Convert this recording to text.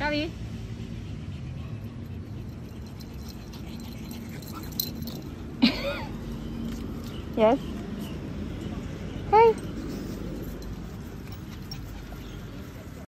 Charlie. Yes.